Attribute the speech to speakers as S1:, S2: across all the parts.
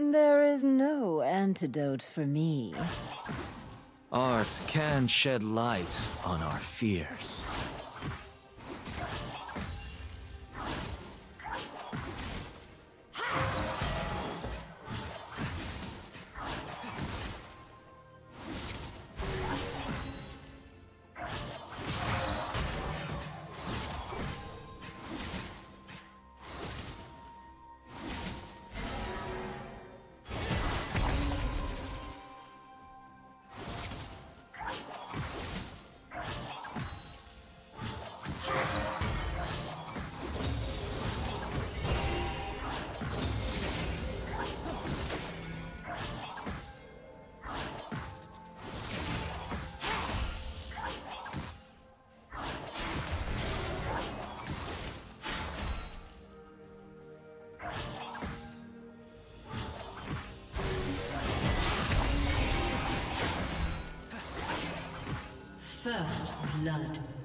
S1: There is no antidote for me.
S2: Art can shed light on our fears.
S3: First blood.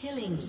S1: Killing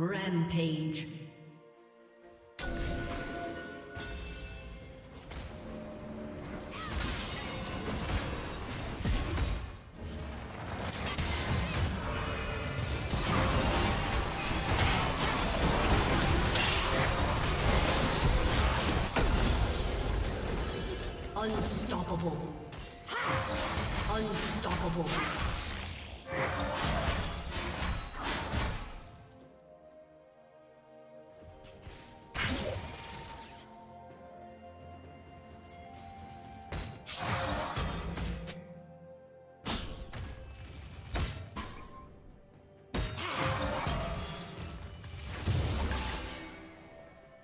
S1: Rampage.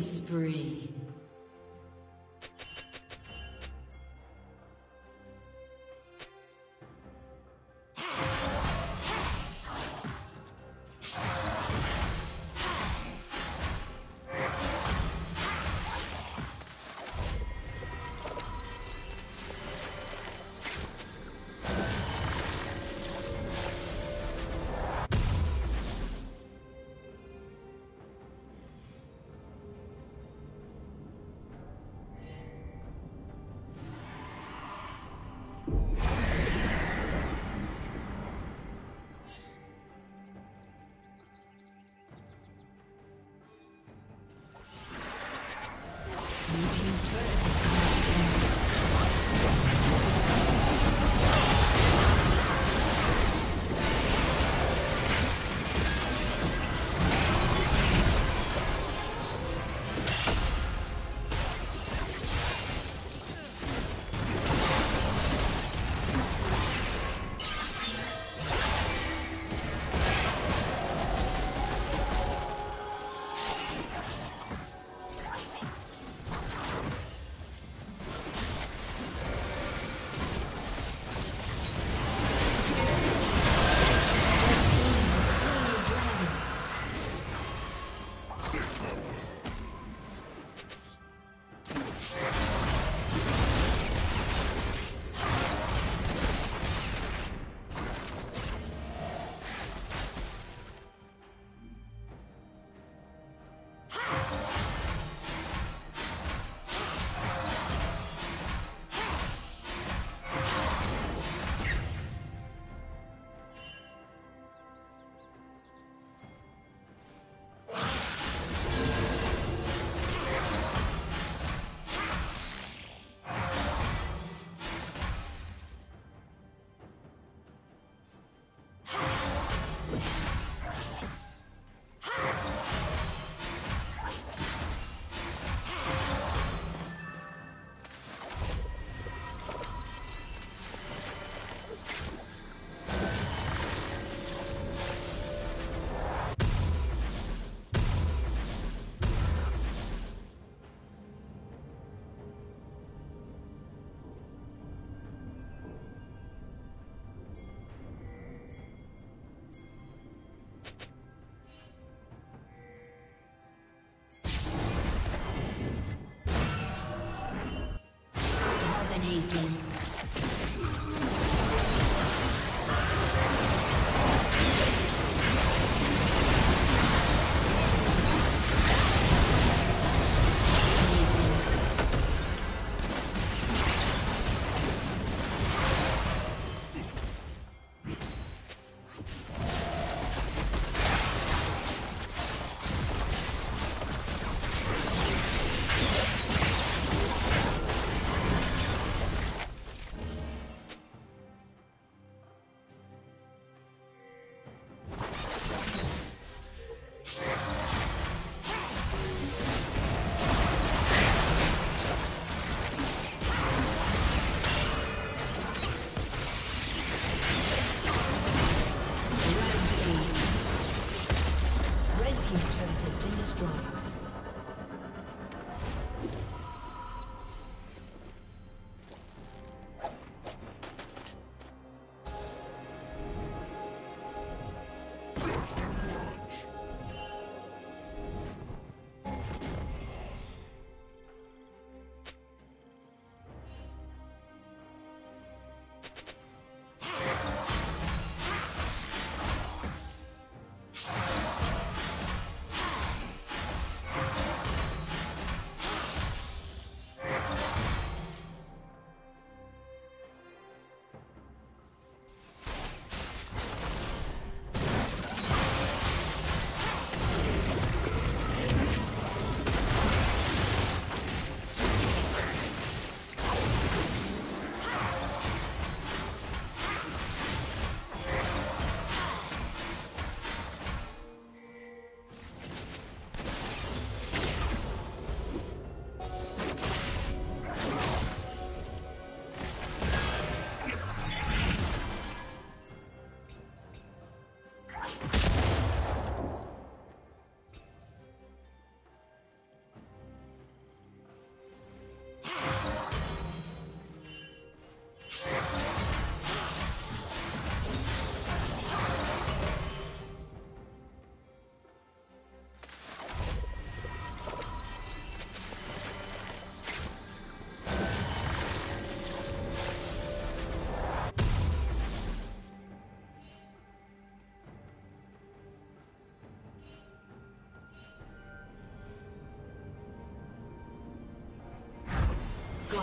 S1: Spree.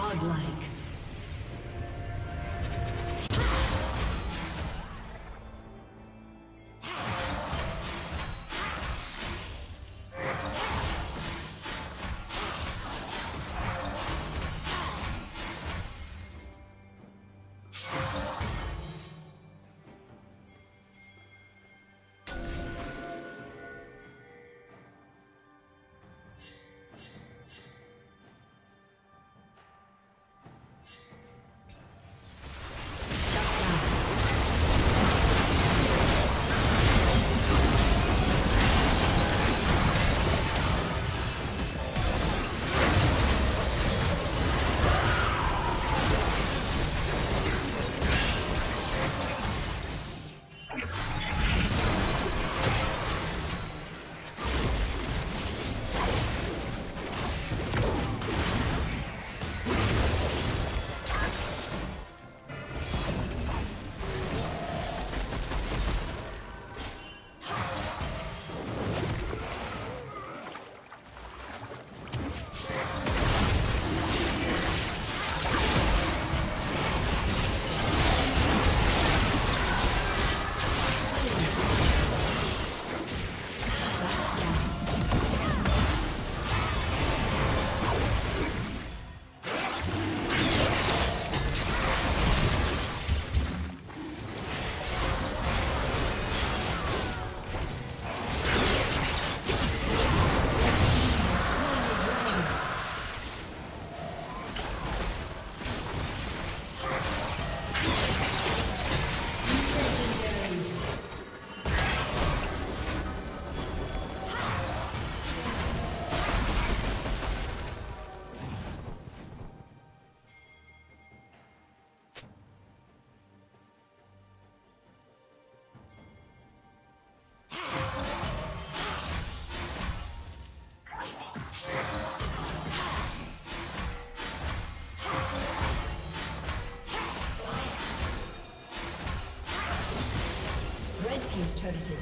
S1: Godlike.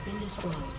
S1: Been destroyed.